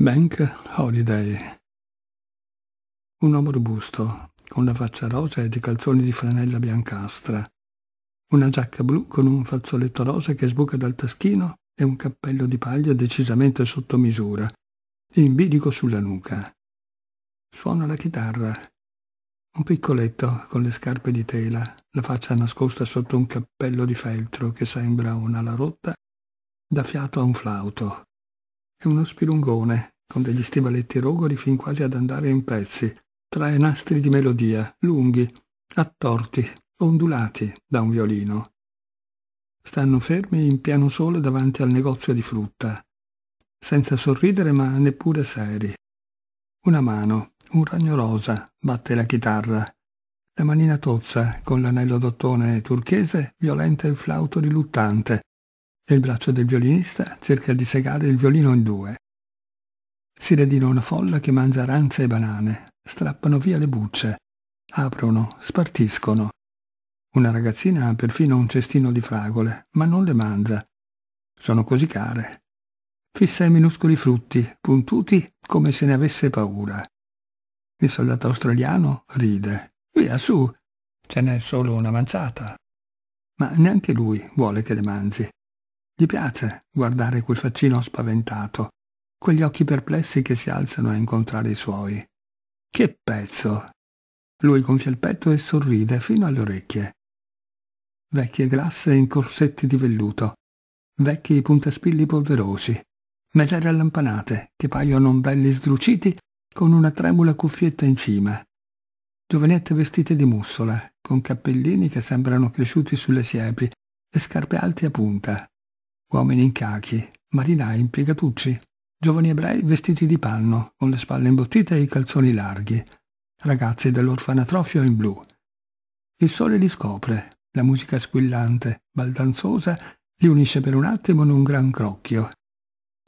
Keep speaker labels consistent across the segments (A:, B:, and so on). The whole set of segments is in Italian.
A: Bank Holiday. Un uomo robusto, con la faccia rosa e dei calzoni di franella biancastra, una giacca blu con un fazzoletto rosa che sbuca dal taschino e un cappello di paglia decisamente sotto misura, in bilico sulla nuca. Suona la chitarra. Un piccoletto con le scarpe di tela, la faccia nascosta sotto un cappello di feltro che sembra un'ala rotta, dà fiato a un flauto e uno spilungone, con degli stivaletti rogori fin quasi ad andare in pezzi, tra nastri di melodia, lunghi, attorti, ondulati da un violino. Stanno fermi in piano sole davanti al negozio di frutta, senza sorridere ma neppure seri. Una mano, un ragno rosa, batte la chitarra. La manina tozza, con l'anello d'ottone turchese, violenta il flauto riluttante, e il braccio del violinista cerca di segare il violino in due. Si redina una folla che mangia arance e banane, strappano via le bucce, aprono, spartiscono. Una ragazzina ha perfino un cestino di fragole, ma non le mangia. Sono così care. Fissa i minuscoli frutti, puntuti come se ne avesse paura. Il soldato australiano ride. Via su, ce n'è solo una manciata. Ma neanche lui vuole che le mangi. Gli piace guardare quel faccino spaventato, quegli occhi perplessi che si alzano a incontrare i suoi. Che pezzo! Lui gonfia il petto e sorride fino alle orecchie. Vecchie grasse in corsetti di velluto, vecchi puntaspilli polverosi, megere allampanate che paiono ombelli sdruciti con una tremula cuffietta in cima, giovanette vestite di mussola, con cappellini che sembrano cresciuti sulle siepi e scarpe alte a punta, uomini in cachi, marinai in piegatucci, giovani ebrei vestiti di panno, con le spalle imbottite e i calzoni larghi, ragazzi dell'orfanatrofio in blu. Il sole li scopre, la musica squillante, baldanzosa, li unisce per un attimo in un gran crocchio.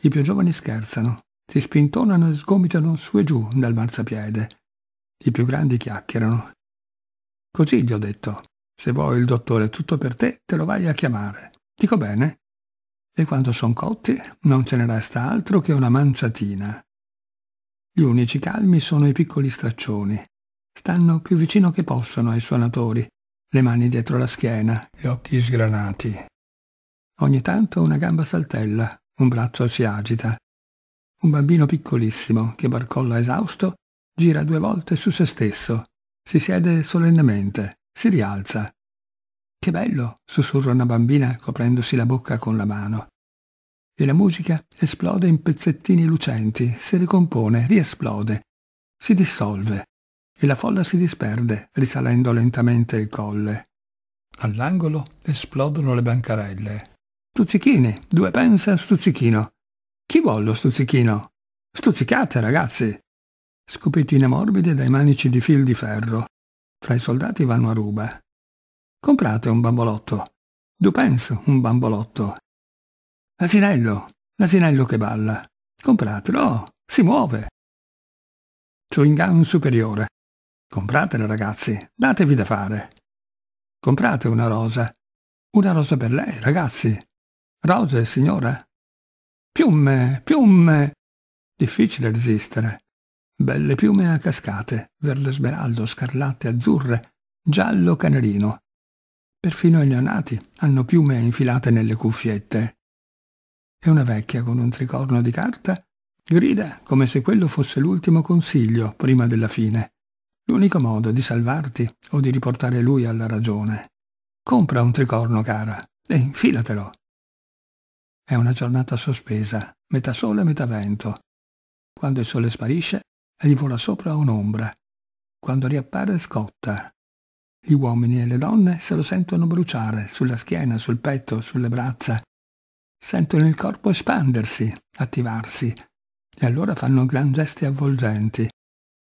A: I più giovani scherzano, si spintonano e sgomitano su e giù dal marciapiede. I più grandi chiacchierano. Così gli ho detto, se vuoi il dottore tutto per te, te lo vai a chiamare. Dico bene? E quando son cotti non ce ne resta altro che una manciatina. Gli unici calmi sono i piccoli straccioni. Stanno più vicino che possono ai suonatori, le mani dietro la schiena, gli occhi sgranati. Ogni tanto una gamba saltella, un braccio si agita. Un bambino piccolissimo che barcolla esausto gira due volte su se stesso, si siede solennemente, si rialza, che bello, sussurra una bambina coprendosi la bocca con la mano. E la musica esplode in pezzettini lucenti, si ricompone, riesplode, si dissolve e la folla si disperde, risalendo lentamente il colle. All'angolo esplodono le bancarelle. Stuzzichini, due pensa stuzzichino. Chi vuole lo stuzzichino? Stuzzicate, ragazzi! Scopettine morbide dai manici di fil di ferro. Fra i soldati vanno a ruba. Comprate un bambolotto. Dupens un bambolotto. L'asinello, l'asinello che balla. Compratelo, oh, si muove. Chewing gum superiore. Compratela ragazzi, datevi da fare. Comprate una rosa. Una rosa per lei, ragazzi. Rose, signora? Piume, piume. Difficile resistere. Belle piume a cascate, verde smeraldo, scarlatte, azzurre, giallo canarino. Perfino i neonati hanno piume infilate nelle cuffiette. E una vecchia con un tricorno di carta grida come se quello fosse l'ultimo consiglio prima della fine, l'unico modo di salvarti o di riportare lui alla ragione. Compra un tricorno, cara, e infilatelo. È una giornata sospesa, metà sole e metà vento. Quando il sole sparisce, gli vola sopra un'ombra. Quando riappare scotta, gli uomini e le donne se lo sentono bruciare sulla schiena, sul petto, sulle braccia. Sentono il corpo espandersi, attivarsi, e allora fanno gran gesti avvolgenti.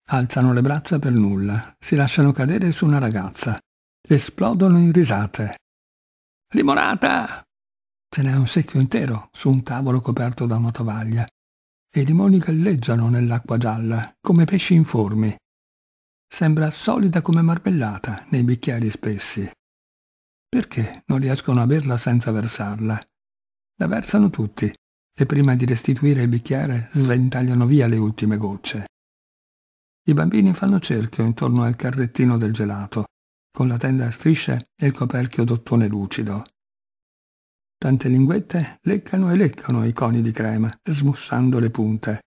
A: Alzano le braccia per nulla, si lasciano cadere su una ragazza, esplodono in risate. Limonata! Ce n'è un secchio intero su un tavolo coperto da una tovaglia, e i limoni galleggiano nell'acqua gialla, come pesci informi. Sembra solida come marmellata nei bicchieri spessi. Perché non riescono a berla senza versarla? La versano tutti, e prima di restituire il bicchiere sventagliano via le ultime gocce. I bambini fanno cerchio intorno al carrettino del gelato, con la tenda a strisce e il coperchio d'ottone lucido. Tante linguette leccano e leccano i coni di crema, smussando le punte.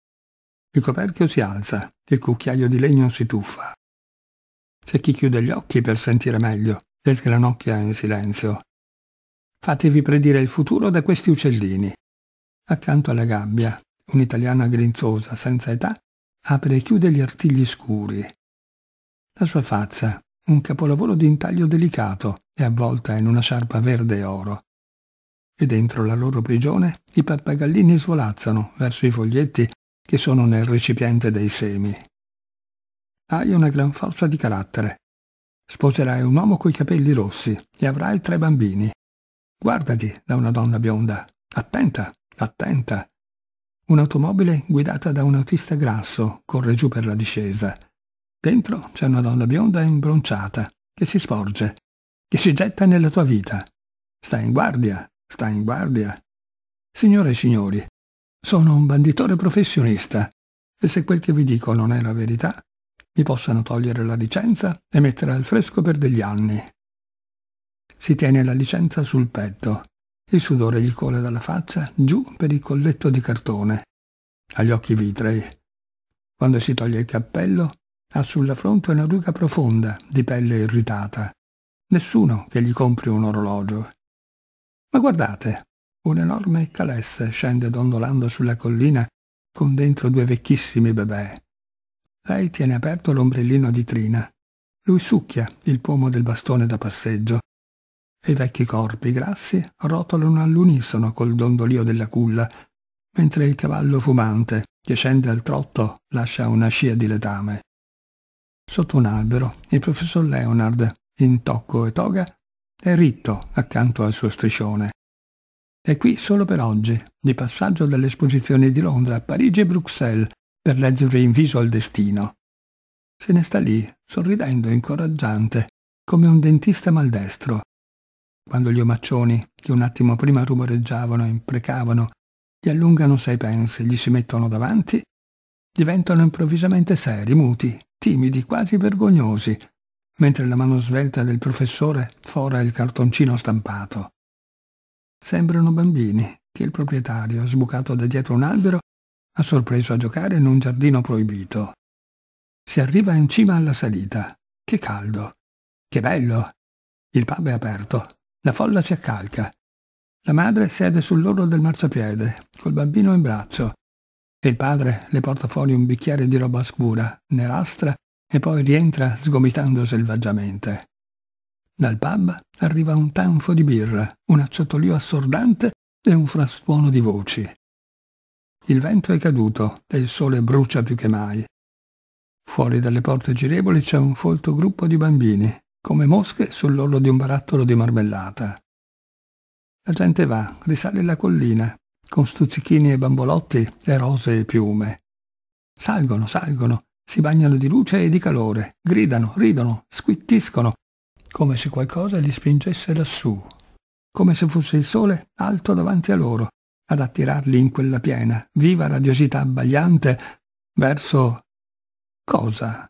A: Il coperchio si alza, il cucchiaio di legno si tuffa. C'è chi chiude gli occhi per sentire meglio e sgranocchia in silenzio. Fatevi predire il futuro da questi uccellini. Accanto alla gabbia, un'italiana grinzosa, senza età, apre e chiude gli artigli scuri. La sua faccia, un capolavoro di intaglio delicato, è avvolta in una sciarpa verde e oro. E dentro la loro prigione i pappagallini svolazzano verso i foglietti che sono nel recipiente dei semi. Hai una gran forza di carattere. Sposerai un uomo coi capelli rossi e avrai tre bambini. Guardati da una donna bionda. Attenta, attenta. Un'automobile guidata da un autista grasso corre giù per la discesa. Dentro c'è una donna bionda imbronciata che si sporge, che si getta nella tua vita. Stai in guardia, stai in guardia. Signore e signori, sono un banditore professionista e se quel che vi dico non è la verità, mi possano togliere la licenza e mettere al fresco per degli anni. Si tiene la licenza sul petto, il sudore gli cola dalla faccia giù per il colletto di cartone. Ha gli occhi vitrei. Quando si toglie il cappello, ha sulla fronte una ruga profonda di pelle irritata. Nessuno che gli compri un orologio. Ma guardate, un enorme calesse scende dondolando sulla collina con dentro due vecchissimi bebè. Lei tiene aperto l'ombrellino di Trina. Lui succhia il pomo del bastone da passeggio. E i vecchi corpi grassi rotolano all'unisono col dondolio della culla, mentre il cavallo fumante, che scende al trotto, lascia una scia di letame. Sotto un albero, il professor Leonard, in tocco e toga, è ritto accanto al suo striscione. È qui solo per oggi, di passaggio dalle esposizioni di Londra, Parigi e Bruxelles, per leggere in viso al destino. Se ne sta lì, sorridendo incoraggiante, come un dentista maldestro. Quando gli omaccioni, che un attimo prima rumoreggiavano e imprecavano, gli allungano sei pence e gli si mettono davanti, diventano improvvisamente seri, muti, timidi, quasi vergognosi, mentre la mano svelta del professore fora il cartoncino stampato. Sembrano bambini che il proprietario, sbucato da dietro un albero, ha sorpreso a giocare in un giardino proibito. Si arriva in cima alla salita. Che caldo! Che bello! Il pub è aperto. La folla si accalca. La madre siede sull'orlo del marciapiede, col bambino in braccio, e il padre le porta fuori un bicchiere di roba scura, nerastra, e poi rientra sgomitando selvaggiamente. Dal pub arriva un tanfo di birra, un acciottolio assordante e un frastuono di voci. Il vento è caduto e il sole brucia più che mai. Fuori dalle porte girevoli c'è un folto gruppo di bambini, come mosche sull'orlo di un barattolo di marmellata. La gente va, risale la collina, con stuzzichini e bambolotti e rose e piume. Salgono, salgono, si bagnano di luce e di calore, gridano, ridono, squittiscono, come se qualcosa li spingesse lassù, come se fosse il sole alto davanti a loro, ad attirarli in quella piena, viva radiosità abbagliante verso cosa?